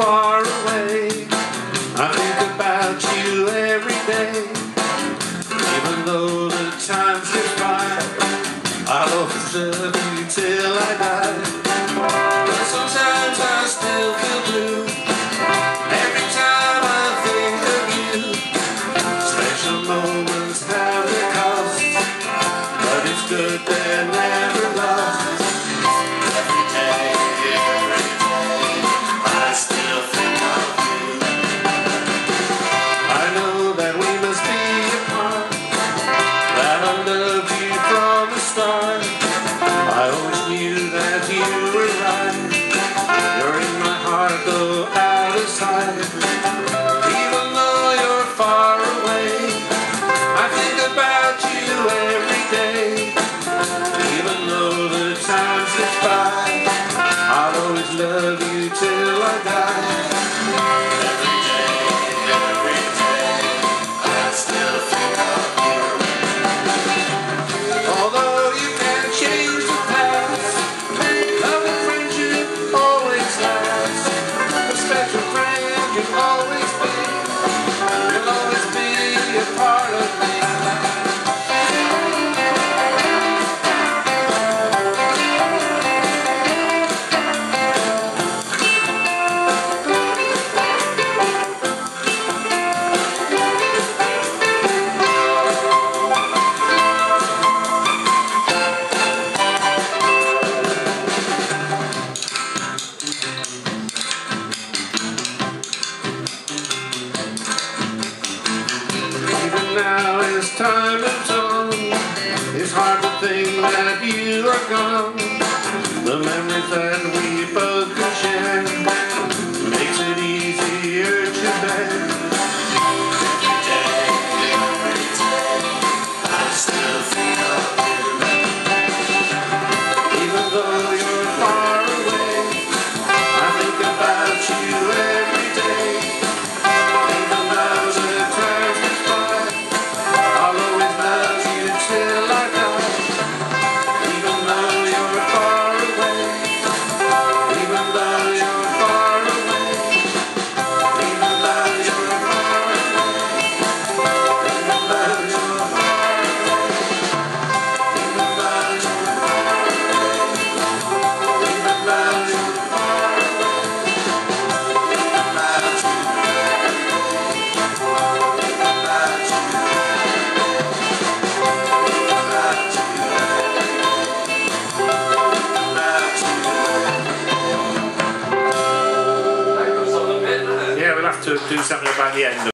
far away. I think about you every day. Even though the times get by, I'll love you till I die. But sometimes I still feel blue. Every time I think of you, special moments have cost, but good they're never. done. time and on It's hard to think that you are gone. The memories that we both to do something about the end.